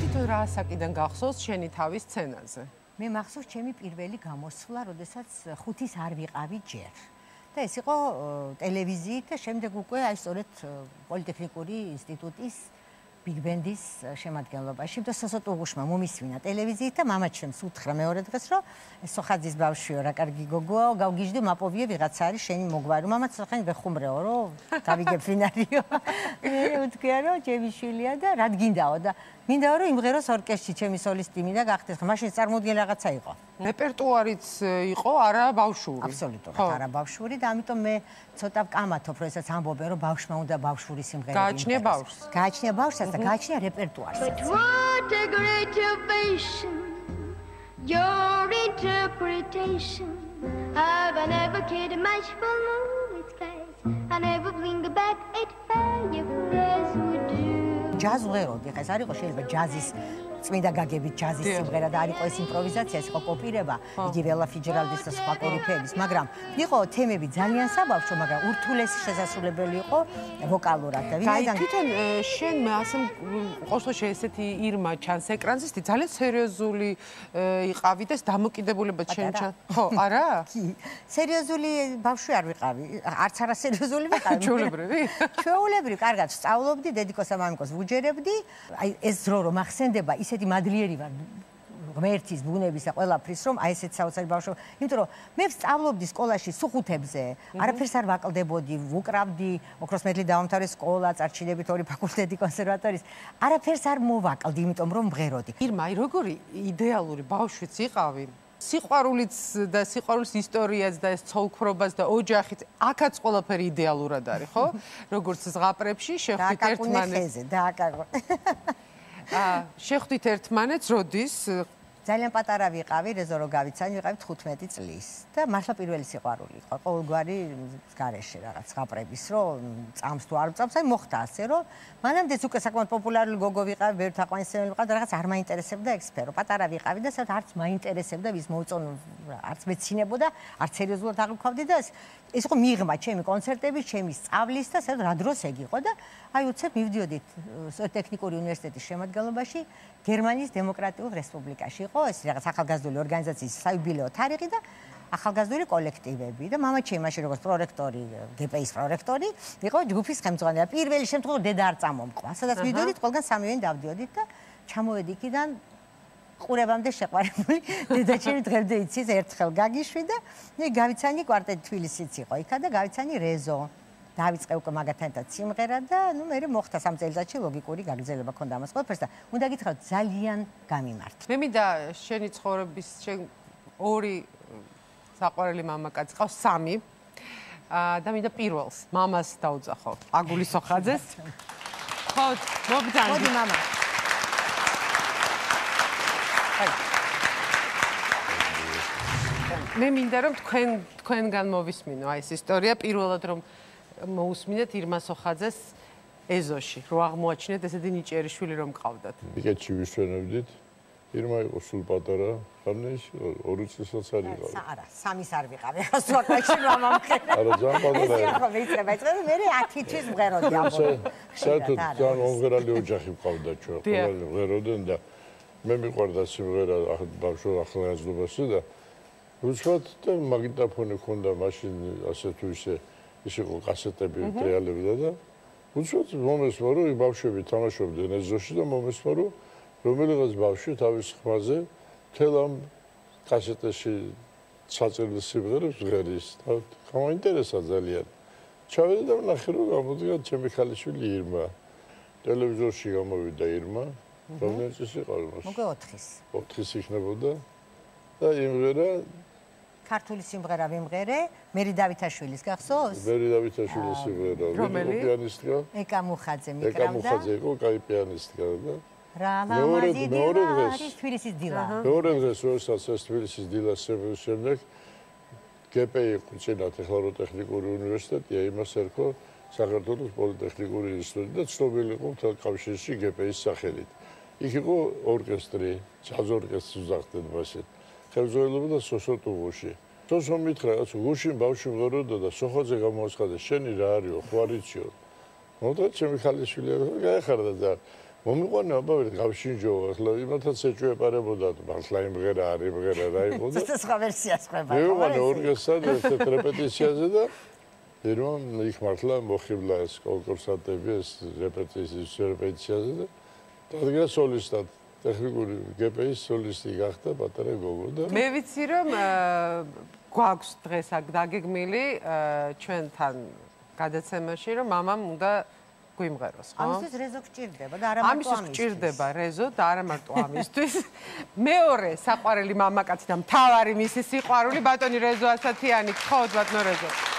თვითონ რა ასაკიდან გახსოვს შენი თავის სცენაზე? მე მახსოვს ჩემი პირველი გამოსვლა, როდესაც ხუთის არ ვიყავი ჯერ. და ეს იყო ტელევიზიით და შემდეგ უკვე აი სწორედ პოლიტექნიკური ინსტიტუტის ბიგ ბენდის შემადგენლობაში და სასატუღუშმა მომისვინა ტელევიზიით და მამაჩემს უთხრა მეორე დღეს რომ ეს სოხაძის ბავშვიო რა კარგი გოგოა გავგიჟდი მაპოვიე ვიღაცა არის შენი მოგვარი მამაც ხან ვეხუმრეო რომ გავიგებ ვინ არისო მე უთქია რომ ჩემი შვილია და რადგინდაო და მინდა რომ იმღეროს ორკესტრში ჩემი სოლისტი მინდა გახდეს ხო მაშინ წარმოუდგენ რაღაცა იყო. რეპერტუარიც იყო არა ბავშვური აბსოლუტურად არა ბავშვური და ამიტომ მე ცოტა ვკამათობ როდესაც ამბობენ რომ ბავშვმა უნდა ბავშვური სიმღერები გააჩნია ბავშვს. გააჩნია ბავშვს და გააჩნია რეპერტუარს. What a great ovation your interpretation. I've never cared much for movies do ჯაზღეროდი ხა ეს არის ხო შეიძლება ჯაზის წმინდა გაგებით ჯაზის სიმღერა და არ იყო ეს იმპროვიზაცია, ეს იყო კოპირება, იგი ველა ფიჯერალდის და სხვა კორიფეების, მაგრამ იყო თემები ძალიან საბავშვო, მაგრამ ურთულესი შესაძლებელი იყო ვოკალურად და ვინაიდან თვითონ შენ ასე ყოველთვის ესეთი ირმა ჩანს ეკრანზე, ის ძალიან სერიოზული იყავი და ეს დამოკიდებულება შენ ჩან. ხო, არა? კი. სერიოზული ბავშვი არ ვიყავი, არც არა სერიოზული ვიყავი. ჩვეულებრივი? ჩვეულებრივი, კარგად სწავლობდი, დედიკოს ამამიკოს ვუჯერებდი. აი ეს დრო რომ ახსენდება, ის ისეთი მადლიერი ვარ ღმერთის ბუნების და ყველაფრის რომ აი ესეთ საოცარი ბავშვი იმიტომ რომ მე ვსწავლობდი სკოლაში სუხუთებზე. არაფერს არ ვაკლდებოდი ვუკრავდი ოქროს მედლი დავამთავრე სკოლა წარჩინებით ორი ფაკულტეტი კონსერვატორიის. არაფერს არ მოვაკლდი იმიტომ რომ მღეროდი. ირმა აი როგორი იდეალური ბავშვიც იყავი? სიყვარულიც და სიყვარულის ისტორიაც და ეს ცოლქრობას და ოჯახიც აქაც ყველაფერი იდეალურად არის ხო? როგორც ზღაპრებში შეხვდით ერთმანეთს. და აკაკო აა შეხვდით ერთმანეთს როდის ძალიან პატარა ვიყავი, რეზო რო გავიცანი, ვიყავი 15 წლის და მართლა პირველი სიყვარული იყო. ყოველგვარი გარეშე რაღაც ხაპრების, რომ წამს თუ არ წამს, აი მოხდა ასე, რომ მანამდეც უკვე საკმაოდ პოპულარული გოგო ვიყავი, ვერ თაყვანისმებელი ვიყავი და რაღაც არ მაინტერესებდა ეს სფერო. პატარა ვიყავი და სადაც არც მაინტერესებდა ვის მოუწონ, არც მეცინებოდა, არც სერიოზულად აღიქვავდი და ეს იყო მიღმა ჩემი კონცერტების, ჩემი სწავლის და სადაც რა დროს ეგ იყო და აი უცებ მივდიოდით ტექნიკური უნივერსიტეტის შემადგენლობაში გერმანიის დემოკრატიულ რესპუბლიკაში. იყო ეს რაღაც ახალგაზრდული ორგანიზაციის საიუბილეო თარიღი და ახალგაზრდული კოლექტივები და მამაჩემი მაშინ როგორც პრორექტორი, გპის პრორექტორი, იყო ჯგუფის ხელმძღვანელი. პირველი შემთხვევა დედა არ წამომყვა. სადაც მივდიოდით, ყველგან სამივენი დავდიოდით და ჩამოვედი იქიდან ყურებამდე შეყვარებული დედაჩემი დღემდე იცის ერთხელ გაგიშვი და მე გავიცანი კვარტეტი თბილისიც იყო იქა და გავიცანი რეზო დავიწყე უკვე მაგათთან სიმღერა და ნუ მე მოხდა სამ წელიწადში ლოგიკური გაგრძელება ქონდა ამას ყველაფერს და უნდა გითხრათ ძალიან გამიმართ. მე მინდა შენი ცხოვრების შენ ორი საყვარელი მამაკაცი ყავს სამი. აა და მინდა პირველს მამას დაუძახო, აგული სოხაძეს. ხო, მოგძანდი. მოდი მამა. აი მე მინდა რომ თქვენ თქვენგან მოვისმინო აი ეს ისტორია პირველად რომ მოусმინეთ ირმა სოხაძეს ეზოში, რო აღმოაჩინეთ ესეთი ნიჭიერი შვილი რომ ყავდათ. იკეთში ვისვენებდით. ირმა იყო სულ პატარა, ხანეში ორი წელსაც არ იყო. არა, სამის არ ვიყავ, ახლა სვაკაში მამამხე. არა, ძალიან პატარა. ეს ახლა მეწება, ეს მე 10 თვის მღეროდი ამბობ. საერთოდ ძალიან მომღერალი ოჯახი მყავდა ჩვენ, ყველანი მღეროდნენ და მე მიყვარდა სიმღერა ბავშვ ახალგაზრდობაში და უცბად და მაგნიტოფონი ქონდა მაშინ ასე თუ ისე ის იყო კასეტები რეალებდა და უცბად მომესვა რომ ბავშვები თამაშობდნენ ეზოში და მომესვა რომ რომელიღაც ბავშვი თავის ხმაზე თელ ამ კასეტაში საწერილ სიმღერებს ღერის და გამოინტერესა ძალიან. ჩავედი და ნახე რომ გამოდგა ჩემი ხალიშვილი ირმა. ტელევიზორში გამოვიდა ირმა. რომელიც ის იყო მოგე 4-ის 4-ის იქნებოდა. და იმღერა ქართული სიმღერა ვიმღერე, მერი დავითაშვილის გახსოვს? მერი დავითაშვილის სიმღერა, რომელი პიანისტია? ეკა მუხაძე მიკრავდა. ეკა მუხაძე იყო კაი პიანისტია და რა ლამაზი დილა, თბილისის დილა. მეორე დღეს როდესაც ეს თბილისის დილა შემდეგ გპი ყუჩენათ ახლა რო ტექნიკური უნივერსიტეტია, იმას ერქვა საქართველოს პოლიტექნიკური ინსტიტუტი და ცნობილი იყო მთელ კავშირში გპის სახელით. იქ იყო ორკესტრი, ჯაზ ორკესტრს უძახდნენ მასეთ. ხელმძღვანელობა და სოსოტუღუში. სოსო მითხრა, რაც გუშინ ბავშვი მღეროდა და სოხოზე გამოაცხადა, შენი რა არისო, ხო არიციო. მოდა ჩემი ხალიშვილი გაეხარდა და მომიყვანა აბა გავშინჯო ახლა იმათაც ეჭვეპარებოდა მართლა იმღერა არ იმღერა რა იყო და ცოტა სხვა ვერსიას ხვება მე ვიყავ ორკესტრად ერთ რეპეტიციაზე და ერონ იქ მართლა მოხიბლა ეს კონკურსანტები ეს რეპეტიციის რეპეტიციაზე და დადგა სოლისტად ტექნიკური გპ-ის სოლისტი გახდა პატარა გოგო და მე ვიცი რომ გვაქვს დღეს აქ დაგეგმილი ჩვენთან გადაცემაში რომ მამამ უნდა გვიმღეროს, ხო? ამისთვის რეზო გჭირდება და არა მარტო ამისთვის. ამისთვის გჭირდება რეზო და არა მარტო ამისთვის. მეორე საყვარელი მამაკაცი და მთავარი მისი სიყვარული ბატონი რეზო ასათიანი, ხო, ბატონო რეზო.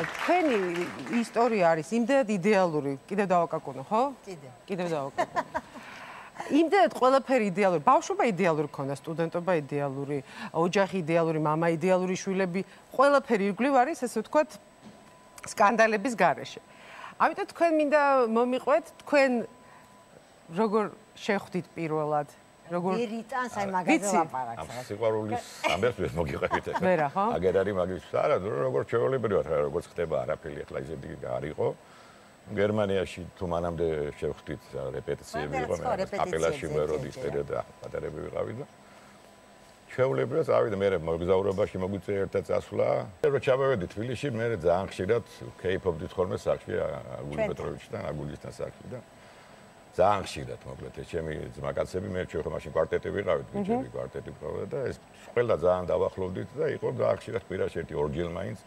თქვენი ისტორია არის იმდენად იდეალური, კიდევ დავაკაკუნო, ხო? კიდე. კიდევ დავაკაკუნო. იმდენად ყველაფერი იდეალური, ბავშვობა იდეალური ქონდა, სტუდენტობა იდეალური, ოჯახი იდეალური, мама იდეალური, შვილები, ყველაფერი ირგვლივ არის, ესე ვთქვათ, სკანდალების გარეშე. ამიტომ თქვენ მინდა მომიყვეთ, თქვენ როგორ შეხვდით პირველად? როგორ ვერიტანს აი მაგაზე ვაპარაკს. სიყვარულის ამბებს ვერ მოგიყვებით ახლა. ვერა ხო? აგერ არის მაგის არა, როგორ ჩვეულებრივად რა როგორ ხდება არაფერი ახლა ისეთი არ იყო. გერმანიაში თუ მანამდე შევხვდით რეპეტიციები იყო მე აპელაში მეროდის პერიოდი პატარები ვიყავი და ჩვეულებრივად წავიდა მე მოგზაურობაში მოგვიწე ერთად წასვლა რო ჩავევედი თბილისში მე ძალიან ხშირად კეიფობდით ხოლმე საქმე აგული პეტროვიჩთან აგულისთან საქმე და ძალიან ხშირად მოკლედ. ეს ჩემი ძმაკაცები მე ჩვენ ხომ მაშინ კვარტეტი ვიყავით ბიჭები კვარტეტი ვიყავდა და ეს ყველა ძალიან დავახლოვდით და იყო ძალიან ხშირად კვირაში ერთი ორჯერ მაინც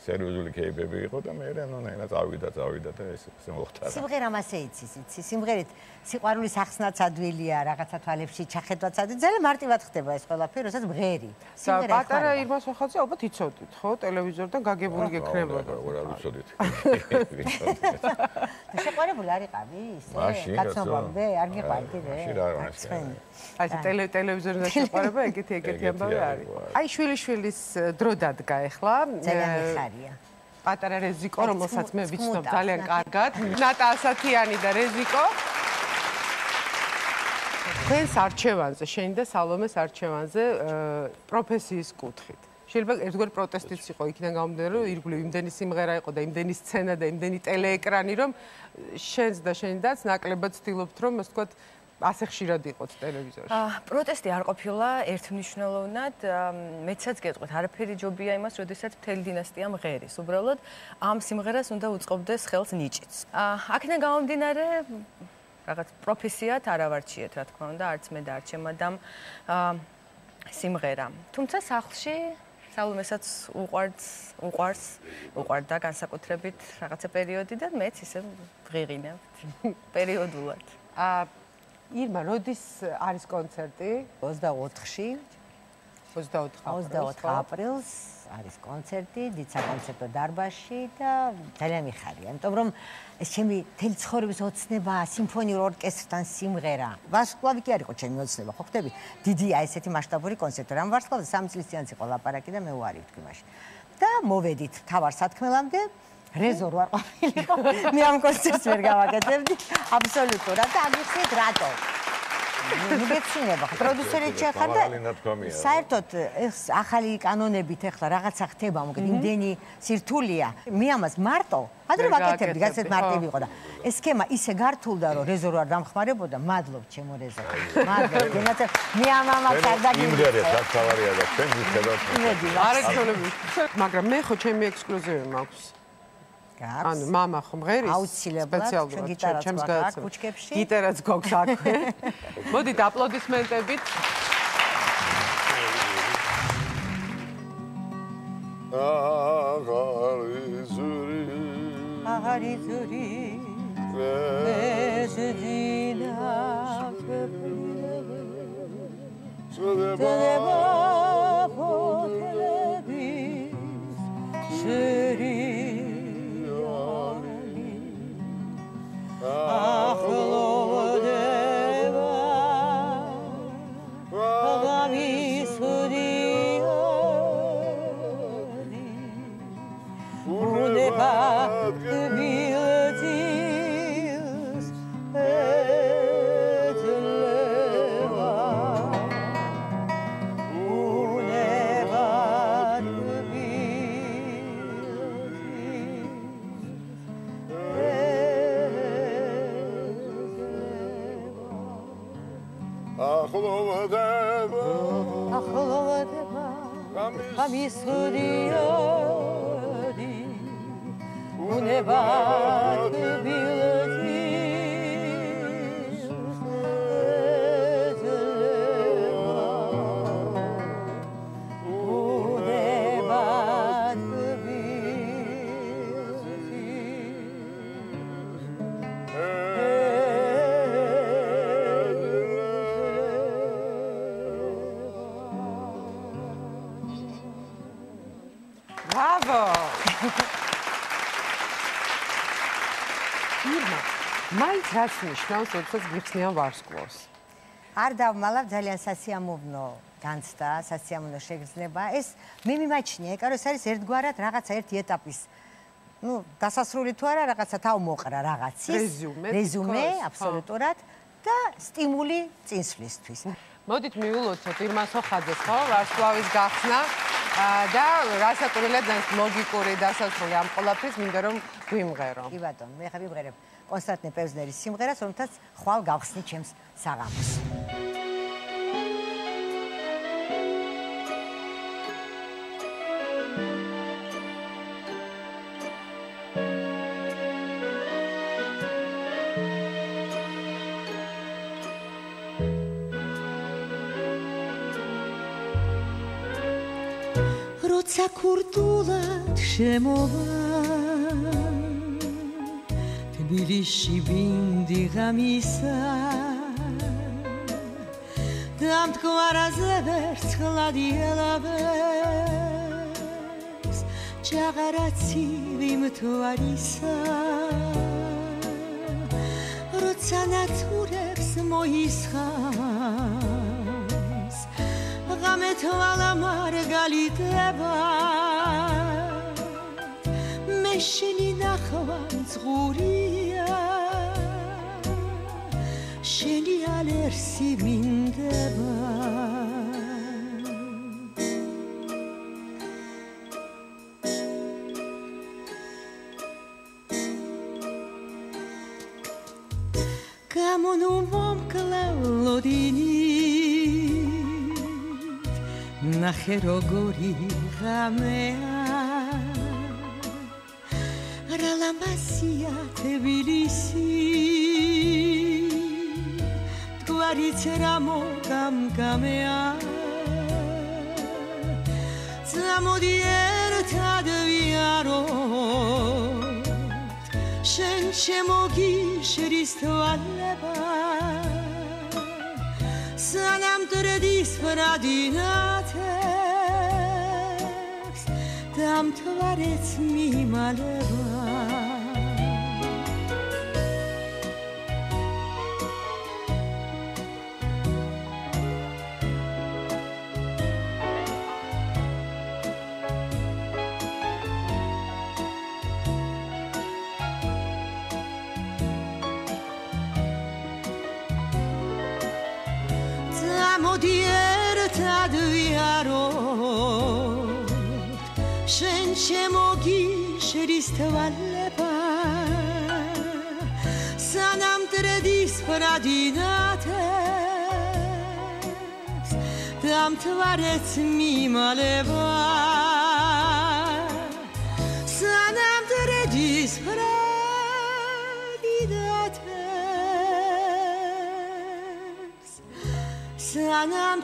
სერიოზული кейპები იყო და მე რანაირად წავიდა, წავიდა და ეს ესე მოხდა. სიმღერა მასე იცის, იცი. სიმღერით სიყვარულის ახსნაც ადვილია, რაღაცა თვალებში ჩახედვაც ადვილია. ძალიან მარტივად ხდება ეს ყველაფერი, როდესაც მღერი. სიმღერა პატარა ირმას ახალზე ალბათ იცოდით, ხო? ტელევიზორიდან გაგებული გეკრებოდა. რა ვიცოდით. შეყვარებული არ იყავი ისე? კაცნობამდე არ გიყვარდი რე? მაშინ რა არის? აი ტელე ტელევიზორიდან შეყვარება ეგეთი ეგეთი ამბავი არის. აი შვილიშვილის დრო დადგა ეხლა. ძალიან მიხარ მიხარია. პატარა რეზიკო, რომელსაც მე ვიცნობ ძალიან კარგად. ნატა ასათიანი და რეზიკო. თქვენს არჩევანზე, შენ და სალომეს არჩევანზე პროფესიის კუთხით. შეიძლება ერთგვარი პროტესტიც იყო იქიდან გამომდინარე, რომ ირგვლივ იმდენი სიმღერა იყო და იმდენი სცენა და იმდენი ტელეეკრანი, რომ შენს და შენდაც ნაკლებად ცდილობთ, რომ ასე ვთქვათ, ასე ხშირად იყოთ ტელევიზორში. აა პროტესტი არ ყოფილა ერთმნიშვნელოვნად, მეცაც გეტყვით, არაფერი ჯობია იმას, როდესაც მთელი დინასტია მღერის. უბრალოდ ამ სიმღერას უნდა უწყობდეს ხელს ნიჭიც. აა აქედან გამომდინარე რაღაც პროფესიად არ ავარჩიეთ, რა თქმა უნდა, არც მე და არც ჩემ ადამ აა სიმღერა. თუმცა სახლში სალომესაც უყვარს, უყვარს, უყვარდა განსაკუთრებით რაღაცა პერიოდი და მეც ისე ვღიღინებთ პერიოდულად. აა ირმა, როდის არის კონცერტი? 24-ში. 24 აპრილს. 24 აპრილს არის კონცერტი დიცა კონცერტო დარბაზში და ძალიან მიხარია, იმიტომ რომ ეს ჩემი თელი ცხოვრების ოცნება, სიმფონიურ ორკესტრთან სიმღერა. ვარსკვლავი კი არ იყო ჩემი ოცნება, ხო ხდები? დიდია ესეთი მასშტაბური კონცერტი. რამ ვარსკვლავი 3 წლის წინაც იყო ლაპარაკი და მე ვარი ვთქვი მაშინ. და მოვედით თავარ სათქმელამდე რეზო რა ყოფილიყო. მე ამ კონცერტს ვერ გავაკეთებდი აბსოლუტურად. და აგიხსნით რატო? მიგეცინება. პროდიუსერი ჩახარ და საერთოდ ეს ახალი კანონებით ეხლა რაღაცა ხდება მოგეთ იმდენი სირთულია. მე ამას მარტო ადრე ვაკეთებდი გასეთ მარტივი იყო და ეს სქემა ისე გართულდა რომ რეზო რა დამხმარებოდა. მადლობ ჩემო რეზო მადლობ. გენათ მე ამ ამას არ დაგიგე იმდერე რა თავარია და ჩვენ ვიხედავთ არა ჩვენები მაგრამ მე ხო ჩემი ექსკლუზივი მაქვს გაქვს. ანუ мама ხომ ღერის? აუცილებლად ჩვენ გიტარაც გვაქვს კუჩკებში. გიტარაც გვაქვს აქვე. მოდით აპლოდისმენტებით. აღარიზური აღარიზური ვეზინა წდება ფოთლების ახლოვდება ახლოვდება გამის ხდიოდი უნება თბილოდი მაინც რაც ნიშნავს, როდესაც გიხსნიან ვარსკვლავს? არ დავმალავ ძალიან სასიამოვნო განცდა, სასიამოვნო შეგრძნება. ეს მე მიმაჩნია, ეკარო ეს არის ერთგვარად რაღაცა ერთი ეტაპის ну, დასასრული თუ არა, რაღაცა თავ მოყრა რაღაცის. რეზუმე. რეზუმე, აბსოლუტურად და სტიმული წინსვლისთვის. მოდით მიულოცოთ ირმან სოხაძეს, ხო, ვარსკვლავის გახსნა და რასაკვირველია ძალიან ლოგიკური დასასრული ამ ყოლაფრის მინდა რომ გვიმღერო. კი ბატონო, მე ხა ვიმღერებ. კონსტანტინე პევზნერის სიმღერას, რომელთაც ხვალ გავხსნი ჩემს საღამოს. როცა ქურდულად შემოვა თბილისში ვინდი ღამისა დამთქვარაზე ვერცხლად ელავებს ჩაღარაცი ვიმთვარისა როცა ნაცურებს მოისხავს ღამეთვალა მარგალიტება მე შენი ნახვა მძღურია შენი ალერსი მინდება. გამონუ მომკლავლოდინი ნახე როგორი ღამეა რალამასია თბილისი. გვარიც რა მოგამგამეა ზამოდი ერთად ვიარო შენ შემოგიშრის თვალება სანამ დრედის ფრადინათებს დამთვარეც მიმალება მოდი ერთად ვიარო შენ შემოგიშრის თვალება. სანამ დრედის ფრადინათებს დამთვარეც მიმალება. სანამ Să n-am